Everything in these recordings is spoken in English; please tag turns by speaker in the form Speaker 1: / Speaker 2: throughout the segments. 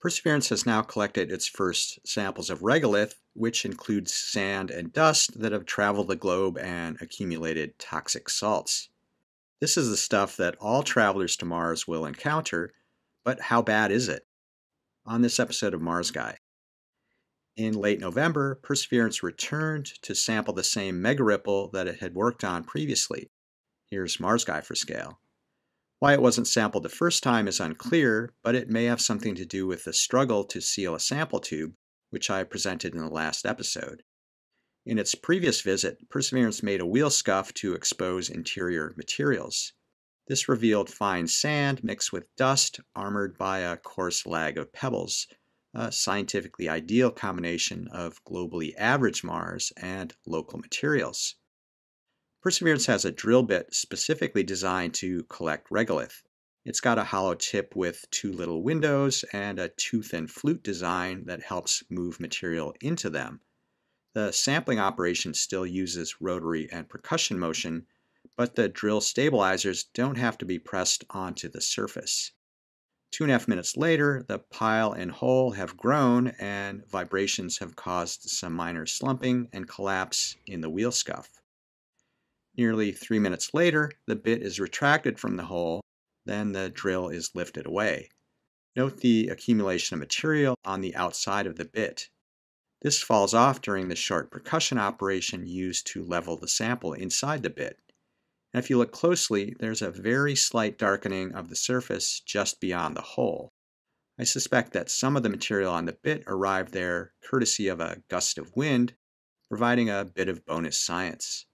Speaker 1: Perseverance has now collected its first samples of regolith, which includes sand and dust that have traveled the globe and accumulated toxic salts. This is the stuff that all travelers to Mars will encounter, but how bad is it? On this episode of Mars Guy. In late November, Perseverance returned to sample the same megaripple that it had worked on previously. Here's Mars Guy for scale. Why it wasn't sampled the first time is unclear, but it may have something to do with the struggle to seal a sample tube, which I presented in the last episode. In its previous visit, Perseverance made a wheel scuff to expose interior materials. This revealed fine sand mixed with dust, armored by a coarse lag of pebbles, a scientifically ideal combination of globally average Mars and local materials. Perseverance has a drill bit specifically designed to collect regolith. It's got a hollow tip with two little windows and a tooth and flute design that helps move material into them. The sampling operation still uses rotary and percussion motion, but the drill stabilizers don't have to be pressed onto the surface. Two and a half minutes later, the pile and hole have grown and vibrations have caused some minor slumping and collapse in the wheel scuff. Nearly three minutes later, the bit is retracted from the hole, then the drill is lifted away. Note the accumulation of material on the outside of the bit. This falls off during the short percussion operation used to level the sample inside the bit. And if you look closely, there's a very slight darkening of the surface just beyond the hole. I suspect that some of the material on the bit arrived there courtesy of a gust of wind, providing a bit of bonus science.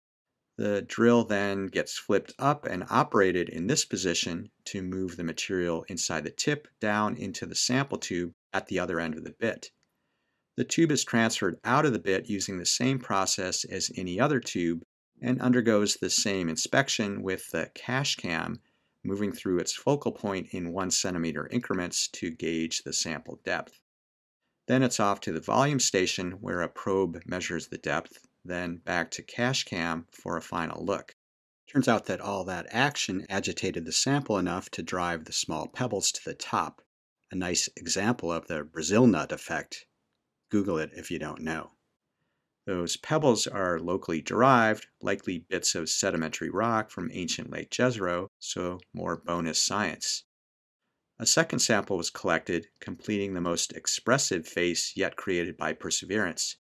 Speaker 1: The drill then gets flipped up and operated in this position to move the material inside the tip down into the sample tube at the other end of the bit. The tube is transferred out of the bit using the same process as any other tube and undergoes the same inspection with the cache cam moving through its focal point in 1 centimeter increments to gauge the sample depth. Then it's off to the volume station where a probe measures the depth then back to cache cam for a final look. Turns out that all that action agitated the sample enough to drive the small pebbles to the top. A nice example of the Brazil nut effect. Google it if you don't know. Those pebbles are locally derived, likely bits of sedimentary rock from ancient Lake Jezero, so more bonus science. A second sample was collected, completing the most expressive face yet created by Perseverance.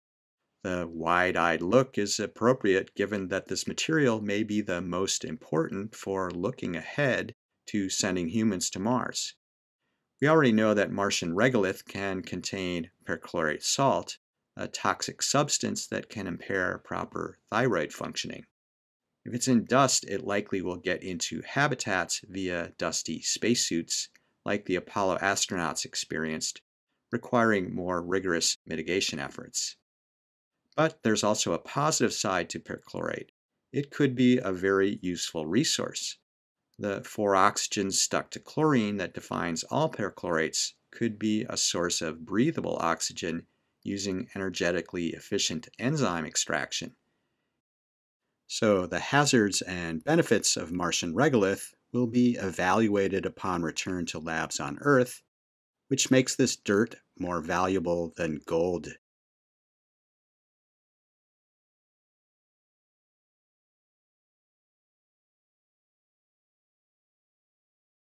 Speaker 1: The wide eyed look is appropriate given that this material may be the most important for looking ahead to sending humans to Mars. We already know that Martian regolith can contain perchlorate salt, a toxic substance that can impair proper thyroid functioning. If it's in dust, it likely will get into habitats via dusty spacesuits, like the Apollo astronauts experienced, requiring more rigorous mitigation efforts. But there's also a positive side to perchlorate. It could be a very useful resource. The four oxygens stuck to chlorine that defines all perchlorates could be a source of breathable oxygen using energetically efficient enzyme extraction. So the hazards and benefits of Martian regolith will be evaluated upon return to labs on Earth, which makes this dirt more valuable than gold